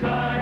time.